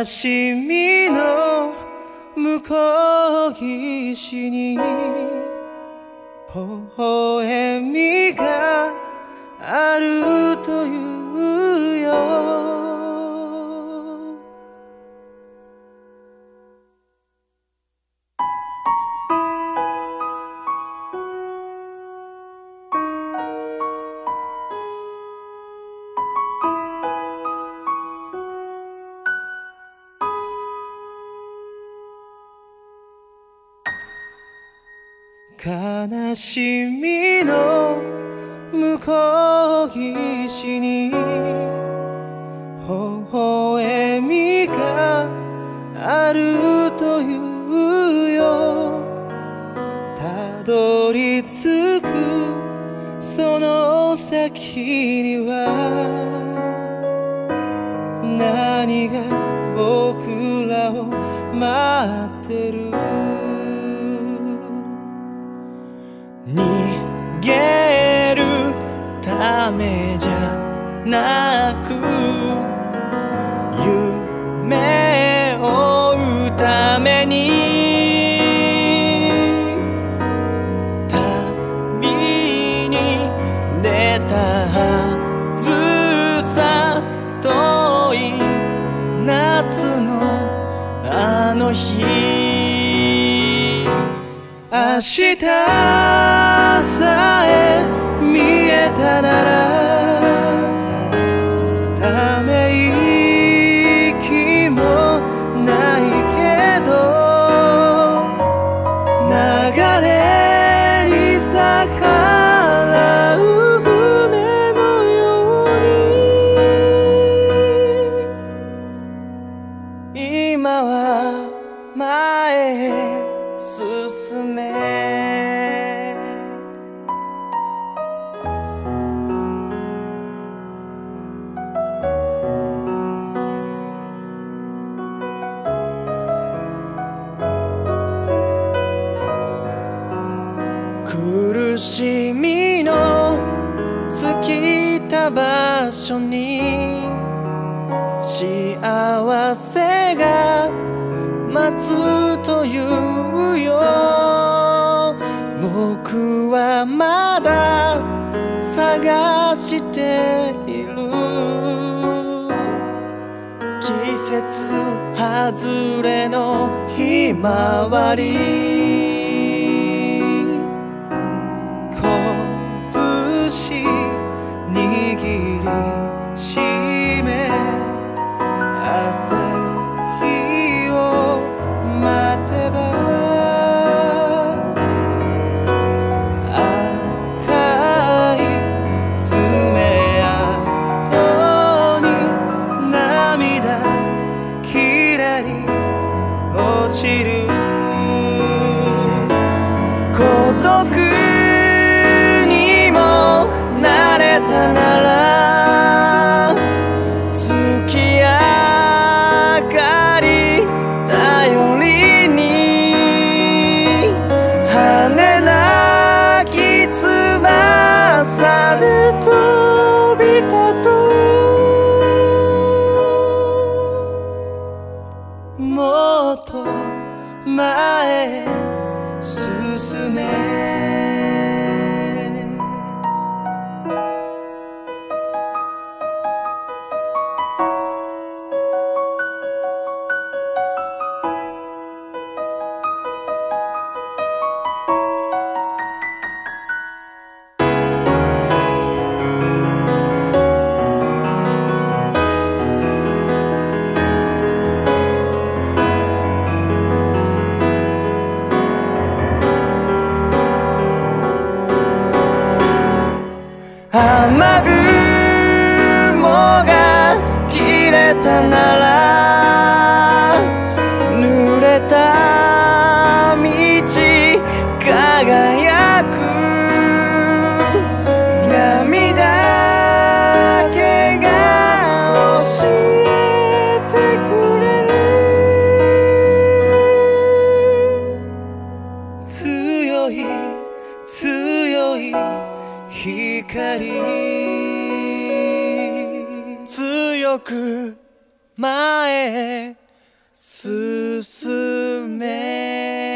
悲しみの向こう岸に微笑みがあるというよ。悲しみの向こう岸に微笑みがあるというよ。たどり着くその先には何が僕らを待ってる。げるためじゃなく夢を追うために旅に出たはずさ遠い夏のあの日。明日。さえ見えたならため息もないけど流れに逆らう船のように今は前へ進め。しみの尽きた場所に幸せが待つというよ。僕はまだ探している。季節外れのひまわり。りしめ朝日を待てば赤い爪痕に涙きらり落ちる。孤独と前へ進め甘ぐり強く前へ進め。